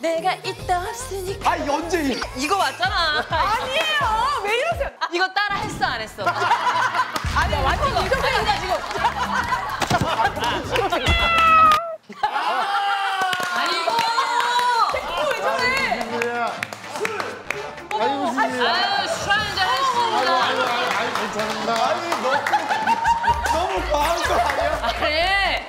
내가 있다 없으니까. 아니 언제 이- 이거 맞잖아. 아니에요. 왜 이러세요? 이거 따라 했어 안 했어? 아, 아니 완전 이거 아니 나 지금. 아니고. 누구야? 아니 무슨 일이야? 아유 술 한잔 했습니다. 아니 괜찮습니다. 아니 뭐. 너무 너무 과한 아니야? 아니.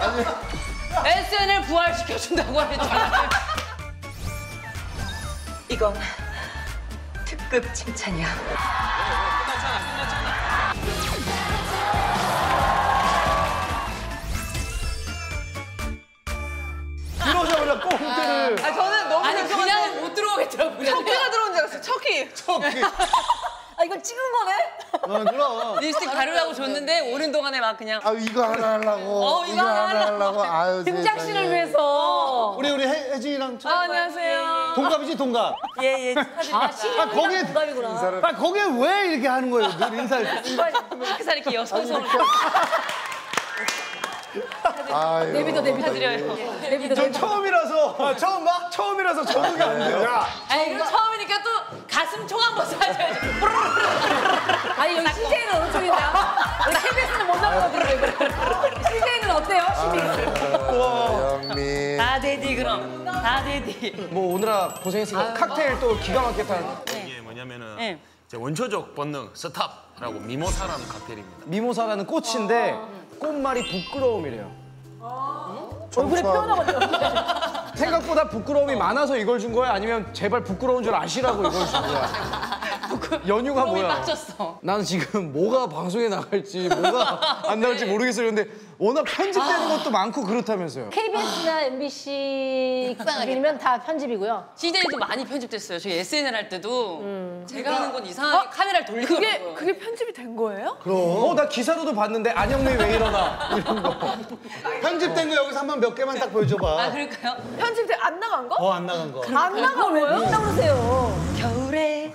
아니. SN을 부활시켜준다고 했잖아. 이건 특급 칭찬이야. 아, 저는 너무 아니, 그냥 못 들어오겠더라고요. 척키가 들어온 줄 알았어요, 척키. 척키. 아, 이거 찍은 거네? 어, 그럼. 립스틱 바르라고 줬는데 오는 동안에 막 그냥. 아 이거 하나 하려고. 어, 이거, 이거 하나, 하나 하려고. 아유, 등장신을 위해서. 어. 우리 우리 혜진이랑 아, 안녕하세요. 예, 예. 동갑이지 동갑. 예, 예 예. 아, 아, 거기에 동갑이구나. 아 거기에 왜 이렇게 하는 거예요? 늘 인사를. 인사를 이렇게 여성성으로. 아유. 내비도 내비도 드려요. 전 처음이라서 아, 처음 막 처음이라서 적응이 안 돼요. 야. 아니 처음 가슴 총 한번 쏴줘야지. 아니 여기 CJ는 어느 쪽이냐? 우리 KBS는 못 나오거든요. CJ는 어때요? 아, CJ. 네, 네, 네. 다 대디 그럼. 다 대디. 뭐 오늘아 고생했으니까 칵테일 뭐. 또 기가 막혔다. 이게 뭐냐면은 네. 제 원초적 본능 스탑라고 미모사라는 칵테일입니다. 미모사라는 꽃인데 아. 꽃말이 부끄러움이래요. 어? 얼굴에 표현하거든요. 생각보다 부끄러움이 많아서 이걸 준 거야? 아니면 제발 부끄러운 줄 아시라고 이걸 준 거야? 아, 연휴가 뭐야? 빠졌어. 난 지금 뭐가 방송에 나갈지 뭐가 안 나올지 모르겠어요. 근데 워낙 편집되는 아. 것도 많고 그렇다면서요. KBS나 아. MBC 이면 다 편집이고요. 시대에도 많이 편집됐어요. 저희 SNL 할 때도 음. 제가 그러니까 하는 건 이상하게 어? 카메라를 돌리고 그게 그게 편집이 된 거예요? 그럼. 어, 나 기사로도 봤는데 안영미 왜 이러나 이런 거. 편집된 거 여기서 한 번 몇 개만 딱 보여줘봐. 아 그럴까요? 편집돼 안 나간 거? 어 안 나간 거. 안 나간 거예요? 왜 그러세요? 겨울에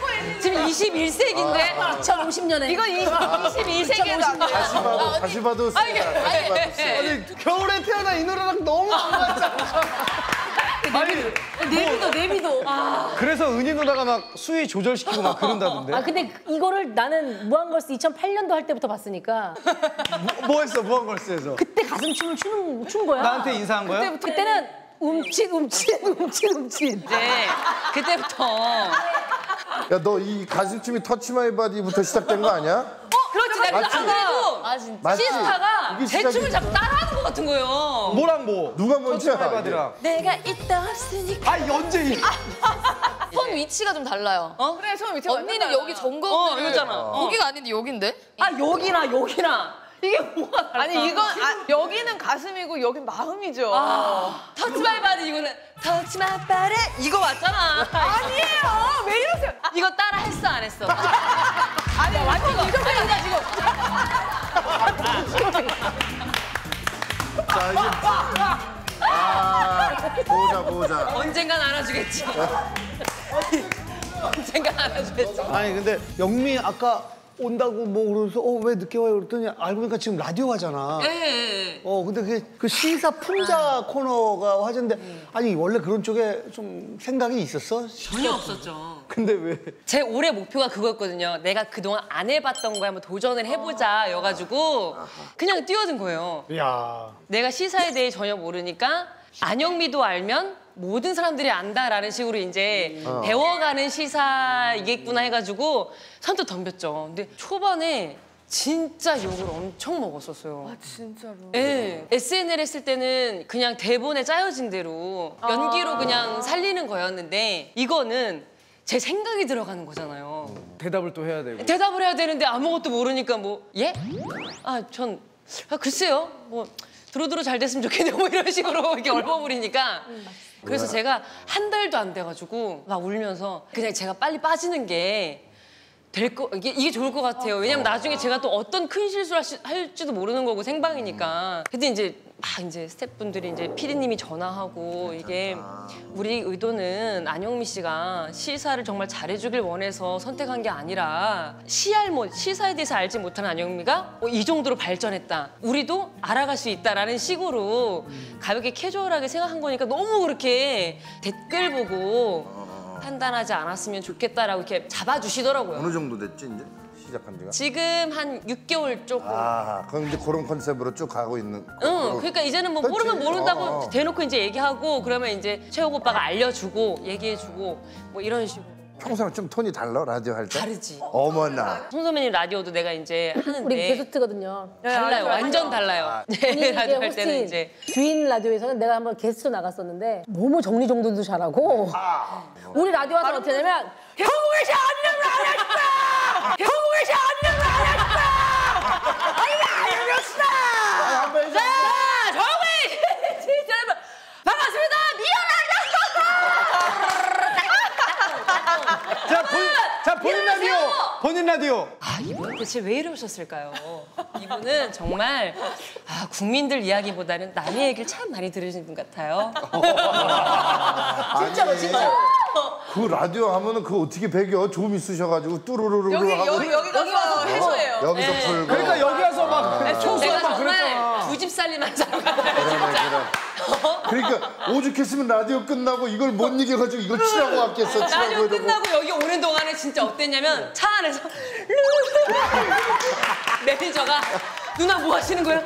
지금 21세기인데? 2050년에. 이거 22세기에도 안 돼요. 다시 봐도 다시 봐도 아, 세다. 다시 봐도 세. 아니 겨울에 태어난 이 노래랑 너무 안 맞잖아. 아니 내비도 내비도. 아, 그래서 은희 누나가 막 수위 조절시키고 막 그런다던데. 근데 이거를 나는 무한걸스 2008년도 할 때부터 봤으니까 뭐 했어 무한걸스에서? 그때 가슴 춤을 추는 춘 거야. 나한테 인사한 거야? 그때는 움칫 움칫 움칫 움칫. 네 그때부터 야 너 이 가슴춤이 Touch My Body부터 시작된 거 아니야? 그렇지 내가 맞지? 안 그래도 맞지? 시스타가 이게 제 시작이- 춤을 자꾸 따라하는 것 같은 거예요 뭐랑 뭐? 누가 먼저야? Body랑. 내가 있다 없으니까 아 언제? 이- 손 위치가 좀 달라요. 어? 그래, 처음 밑에 언니는 여기 정거 어 이거잖아 어. 여기가 아닌데 여긴데? 아 여기나 여기나 이게 뭐가 달라 아니, 이건, 아, 여기는 가슴이고 여긴 마음이죠. Touch My Body 이거는 Touch My Body 이거 맞잖아 아니에요. 왜 이러세요? 이거 따라 했어 안 했어? 아니, 완전 이렇게 아니다 지금 자 이게 아 보자 보자. 언젠간 알아주겠지 언젠간 알아주겠지 아니 근데 영미 아까 온다고 뭐 그러면서 어 왜 늦게 와요 그랬더니 알고 보니까 지금 라디오 하잖아. 예. 어 근데 그게 그 시사 풍자 코너가 화제인데 아니 원래 그런 쪽에 좀 생각이 있었어? 전혀 없었죠 근데 왜? 제 올해 목표가 그거였거든요. 내가 그동안 안 해봤던 거에 한번 도전을 해보자 여가지고 그냥 뛰어든 거예요. 야. 내가 시사에 대해 전혀 모르니까 안영미도 알면 모든 사람들이 안다라는 식으로 이제 배워가는 시사이겠구나 해가지고 선뜻 덤볐죠. 근데 초반에 진짜 욕을 엄청 먹었었어요. 진짜로. 예. SNL 했을 때는 그냥 대본에 짜여진 대로 연기로 그냥 살리는 거였는데 이거는 제 생각이 들어가는 거잖아요. 대답을 또 해야 되고. 대답을 해야 되는데 아무것도 모르니까 뭐 예? 아 전 아, 글쎄요 뭐 두루두루 잘 됐으면 좋겠네요 뭐 이런 식으로 이렇게 얼버무리니까 그래서 제가 한 달도 안 돼가지고 막 울면서 그냥 제가 빨리 빠지는 게 될 거, 이게, 이게 좋을 것 같아요. 왜냐면 나중에 제가 또 어떤 큰 실수를 할지도 모르는 거고 생방이니까. 근데 이제 막 이제 스태프분들이 이제 피디님이 전화하고 이게 우리 의도는 안영미 씨가 시사를 정말 잘해주길 원해서 선택한 게 아니라 시알못 시사에 대해서 알지 못하는 안영미가 어, 이 정도로 발전했다. 우리도 알아갈 수 있다라는 식으로 가볍게 캐주얼하게 생각한 거니까 너무 그렇게 댓글 보고 판단하지 않았으면 좋겠다라고 이렇게 잡아주시더라고요. 어느 정도 됐지 이제 시작한 지가? 지금 한 6개월 조금. 아 그럼 이제 그런 컨셉으로 쭉 가고 있는. 응, 그러니까 이제는 뭐 그치. 모르면 모른다고 어, 어. 대놓고 이제 얘기하고 그러면 이제 최욱 오빠가 알려주고 얘기해주고 뭐 이런 식으로 평소랑 좀 톤이 달라 라디오 할 때? 다르지. 어머나. 손 선배님 라디오도 내가 이제 하는데 우리 게스트거든요. 달라요, 완전 달라요. 네, 본인이 이제 라디오 할 때는 이제 주인 라디오에서는 내가 한번 게스트 나갔었는데 너무 정리정돈도 잘하고 아. 우리 라디오 와서 어떻게 하냐면 형국의 씨 아니라고 안 했다! 씨 아니라고 안 했다! 아니 안 했다! 자, 정국의 진짜 여러분 반갑습니다! 미안하다! 자, 본, 자 본인 라디오. 본인 라디오. 아 이분 대체 왜 이러셨을까요? 이분은 정말 아, 국민들 이야기보다는 남의 얘기를 참 많이 들으시는 분 같아요. 진짜로 진짜. 그 라디오 하면은 그 어떻게 배겨? 좀 있으셔가지고 뚜루루루 여기 하고 여기 여기. 여기서 풀고. 그러니까 여기 와서 막 초수 내가 막 정말 그랬잖아. 두 집 살림한 사람 그래. 그러니까 오죽했으면 라디오 끝나고 이걸 못 이겨가지고 이걸 치라고 왔겠어. 치라고 라디오 이러고. 끝나고 여기 오는 동안에 진짜 어땠냐면 차 안에서 매니저가 누나 뭐 하시는 거야?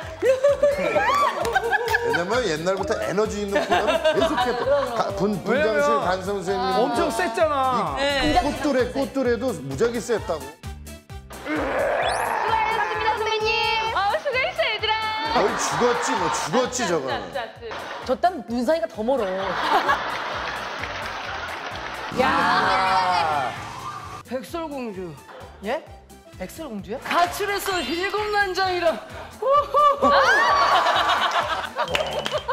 왜냐면 옛날부터 에너지 있는 프로그램을 계속했다. 가- 분, 분장실 간성 선생님. 엄청 셌잖아. 네. 꽃들에 꽃들에도 무지하게 셌다고. 거의 죽었지 뭐 죽었지 저거. 저딴 눈 사이가 더 멀어. 백설공주 예? 백설공주요? 가출해서 일곱 난장이라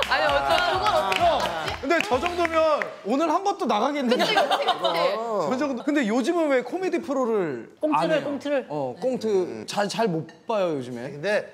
아니 어쩌 근데 저 정도면 오늘 한 것도 나가겠는데. 저 정도. 근데 요즘은 왜 코미디 프로를 안 꽁트를, 해요? 꽁트를. 어, 꽁트 잘 잘 못 봐요 요즘에. 근데